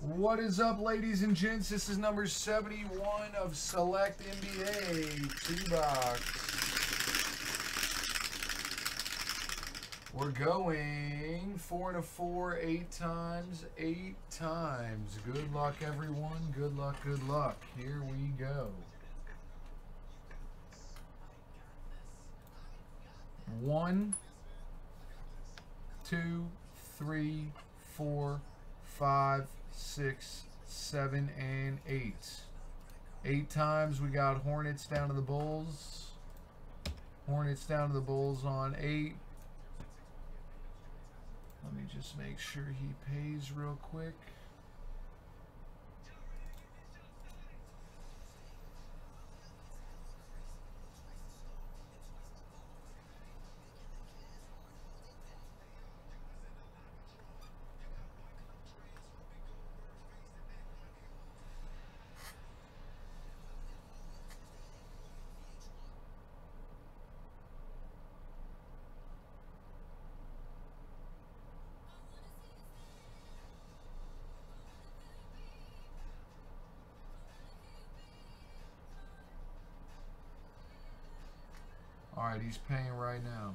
What is up, ladies and gents? This is number 71 of Select NBA T-Box. We're going four and a four, eight times, eight times. Good luck, everyone. Good luck, good luck. Here we go. One, two, three, four, five, six, seven, and eight. Eight times we got Hornets down to the Bulls. Hornets down to the Bulls on eight. Let me just make sure he pays real quick. All right, he's paying right now.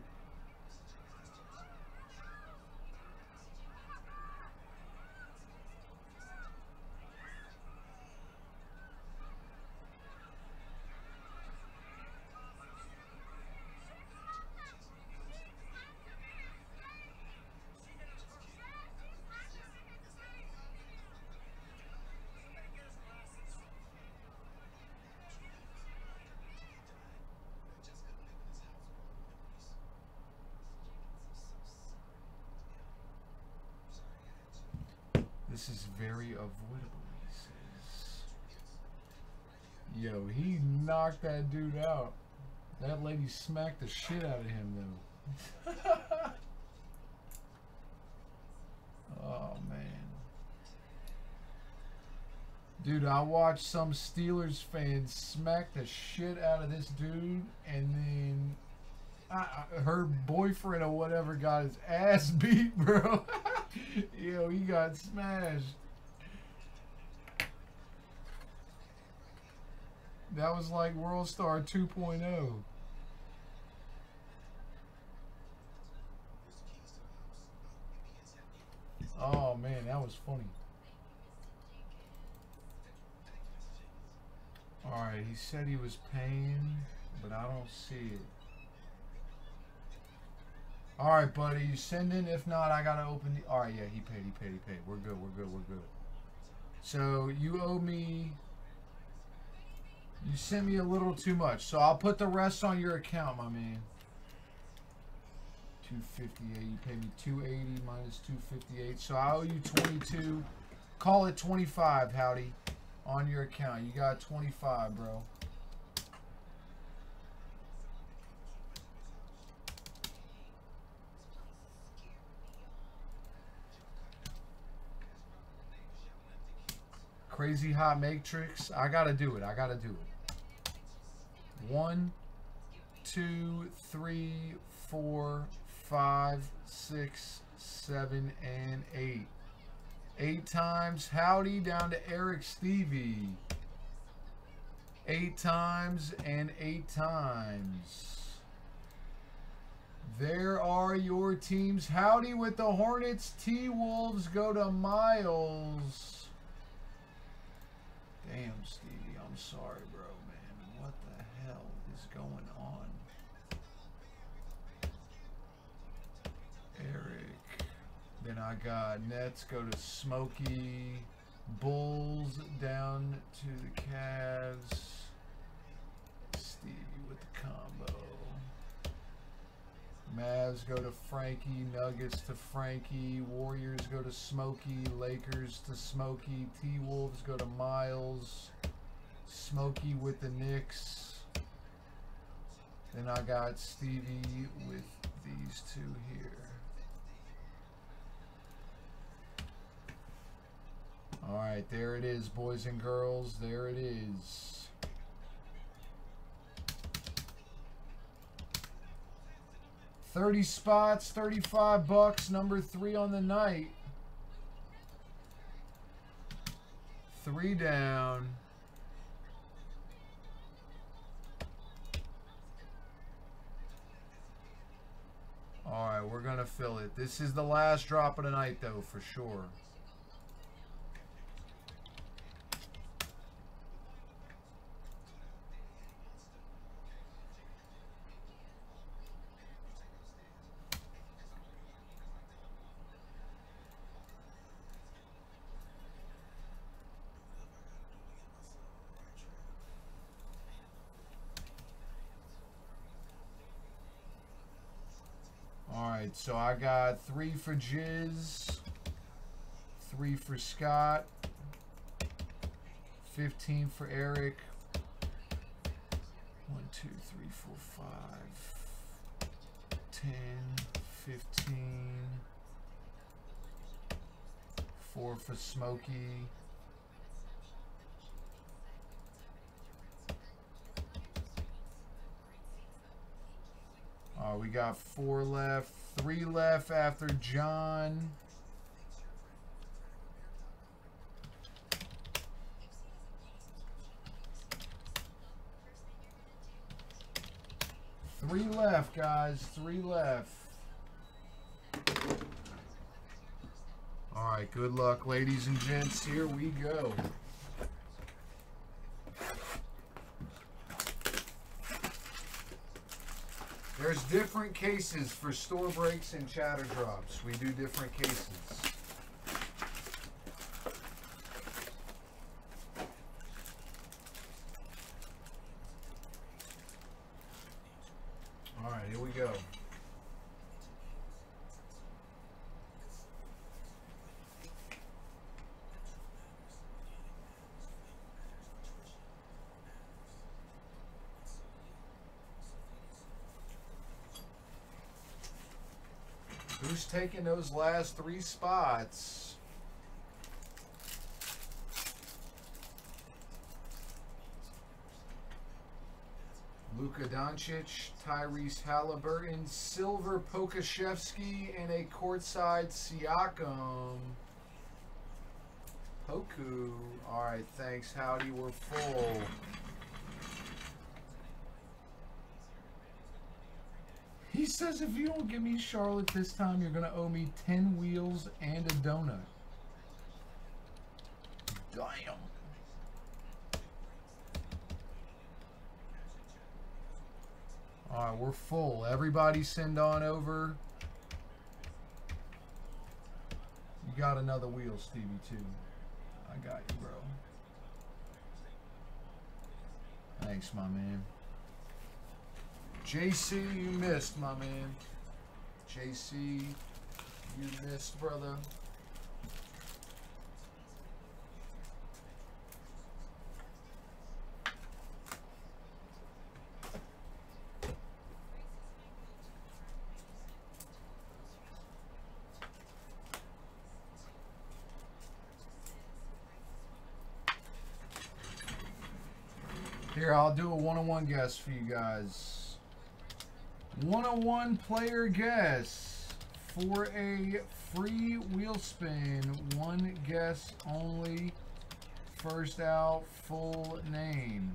This is very avoidable, he says. Yo, he knocked that dude out. That lady smacked the shit out of him, though. oh, man. Dude, I watched some Steelers fans smack the shit out of this dude, and then I, her boyfriend or whatever got his ass beat, bro. Yo, he got smashed. That was like World Star 2.0. Oh man, that was funny. Alright, he said he was paying, but I don't see it. All right, buddy. You send in. If not, I gotta open the. All right, yeah, he paid. He paid. He paid. We're good. We're good. We're good. So you owe me. You sent me a little too much, so I'll put the rest on your account, my man. 258. You paid me 280 minus 258, so I owe you 22. Call it 25, Howdy, on your account. You got 25, bro. Crazy Hot Matrix. I gotta do it. I gotta do it. One, two, three, four, five, six, seven, and eight. Eight times. Howdy down to Eric Stevie. Eight times and eight times. There are your teams. Howdy with the Hornets. T-Wolves go to Miles. Damn, Stevie, I'm sorry, bro, man. What the hell is going on? Eric. Then I got Nets go to Smokey. Bulls down to the Cavs. Stevie with the combo. Mavs go to Frankie. Nuggets to Frankie. Warriors go to Smokey. Lakers to Smokey. T Wolves go to Miles. Smokey with the Knicks. Then I got Stevie with these two here. All right, there it is, boys and girls. There it is. Thirty spots, thirty-five bucks. Number three on the night. Three down. All right, we're gonna fill it. This is the last drop of the night, though, for sure. Right, so I got three for Jizz, three for Scott, 15 for Eric. One, two, three, four, five, 10, 15, four for Smokey. Uh, we got four left, three left after John. Three left, guys. Three left. All right, good luck, ladies and gents. Here we go. There's different cases for store breaks and chatter drops. We do different cases. All right, here we go. Who's taking those last three spots? Luka Doncic, Tyrese Halliburton, Silver Pokusevski, and a courtside Siakam. Poku. All right, thanks, Howdy. We're full. Says if you don't give me Charlotte this time, you're going to owe me 10 wheels and a donut. Damn. Alright, we're full. Everybody send on over. You got another wheel, Stevie, too. I got you, bro. Thanks, my man. JC, you missed, my man. JC, you missed, brother. Here, I'll do a one-on-one -on -one guess for you guys. 101 player guess for a free wheel spin. One guess only. First out, full name.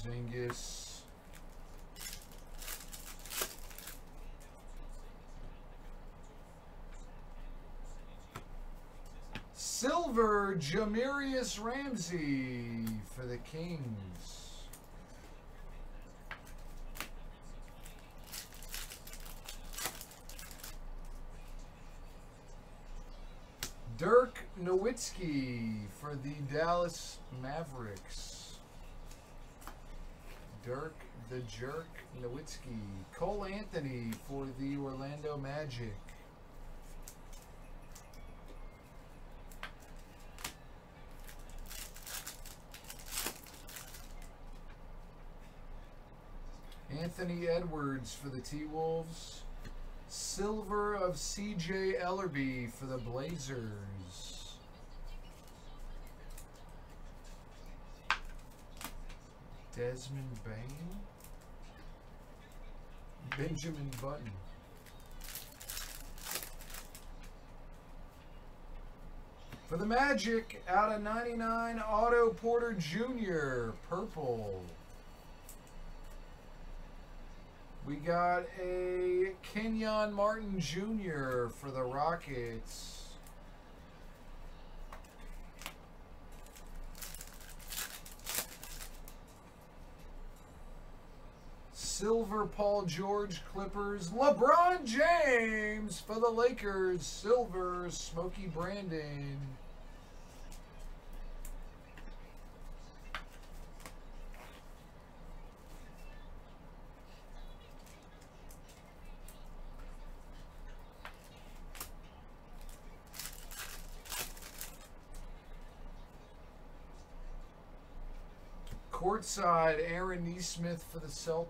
Porzingis. Silver, Jamirius Ramsey for the Kings. Dirk Nowitzki for the Dallas Mavericks. Dirk the Jerk Nowitzki. Cole Anthony for the Orlando Magic. Anthony Edwards for the T-Wolves. Silver of CJ Elleby for the Blazers. Desmond Bane. Benjamin Button. For the Magic, out of 99, Otto Porter Jr., purple. We got a Kenyon Martin Jr. for the Rockets. Silver Paul George Clippers. LeBron James for the Lakers. Silver Smokey Brandon. Courtside, Aaron Nesmith for the Celtics.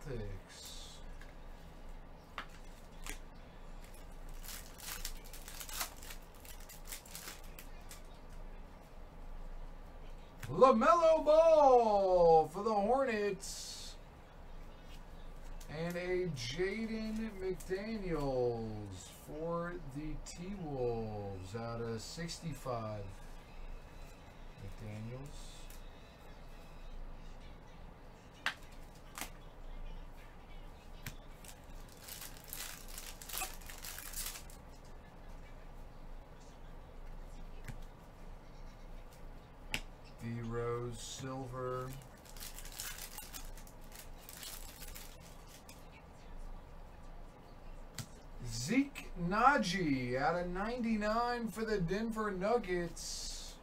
LaMelo Ball for the Hornets. And a Jaden McDaniels for the T-Wolves out of 65. McDaniels. Nnaji out of 99 for the Denver Nuggets.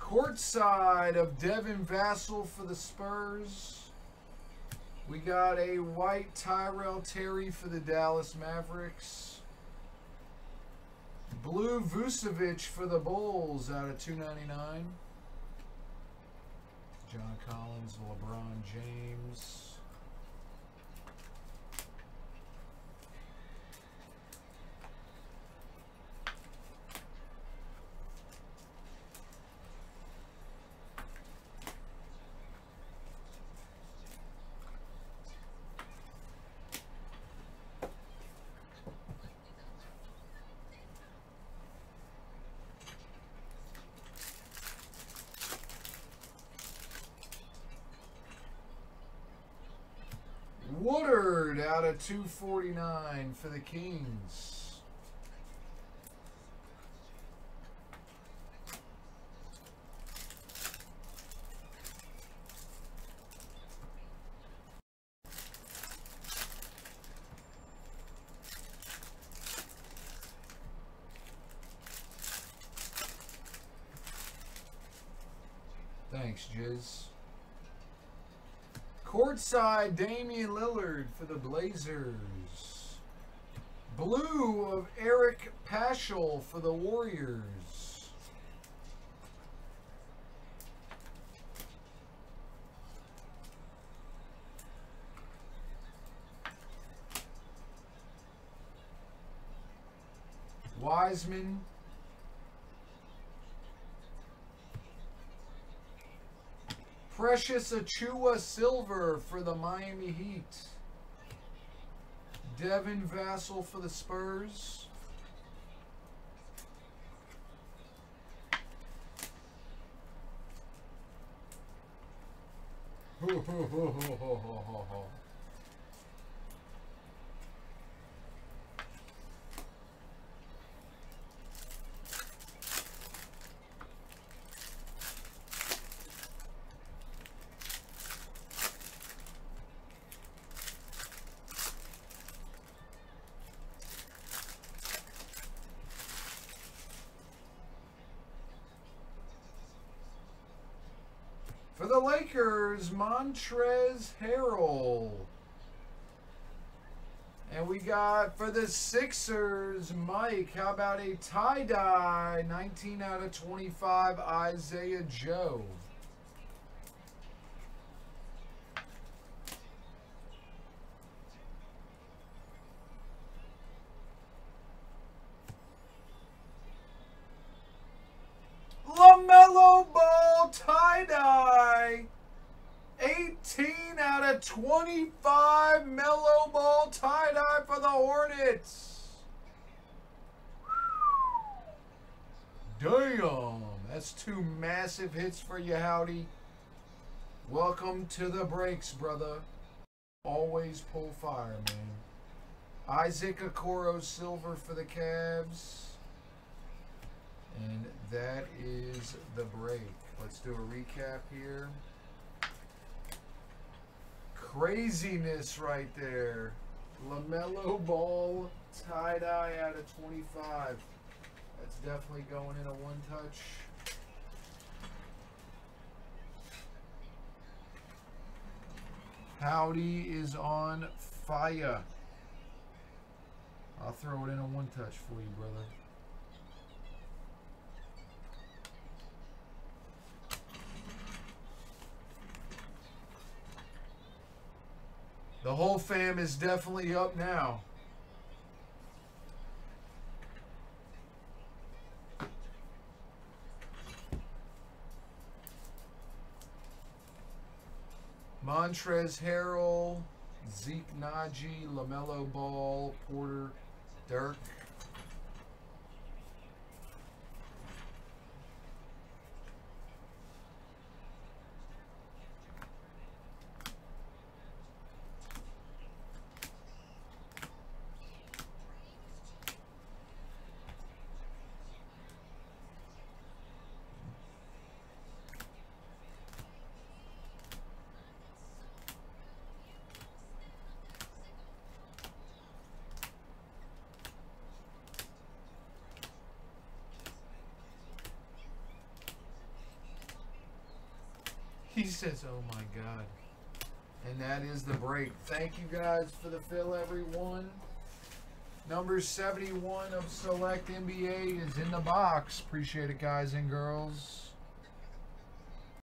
Courtside of Devin Vassell for the Spurs. We got a white Tyrell Terry for the Dallas Mavericks. Blue Vucevic for the Bulls out of 299. John Collins, LeBron James. Out of 249 for the Kings. Thanks, Jiz. Courtside, Damian Lillard for the Blazers. Blue of Eric Paschall for the Warriors. Wiseman. Precious Achiuwa Silver for the Miami Heat. Devin Vassell for the Spurs. Ho, ho, ho, ho, ho, ho, ho. For the Lakers, Montrez Harrell. And we got for the Sixers, Mike, how about a tie-dye 19 out of 25 Isaiah Joe? Of 25 Melo Ball tie-dye for the Hornets. Damn. That's two massive hits for you, Howdy. Welcome to the breaks, brother. Always pull fire, man. Isaac Okoro Silver for the Cavs. And that is the break. Let's do a recap here. Craziness right there. LaMelo Ball tie-dye out of 25. That's definitely going in a one-touch. Howdy is on fire. I'll throw it in a one-touch for you, brother. The whole fam is definitely up now. Montrez Harrell, Zeke Nnaji, LaMelo Ball, Porter, Dirk. He says, oh my God. And that is the break. Thank you guys for the fill, everyone. Number 71 of Select NBA is in the box. Appreciate it, guys and girls.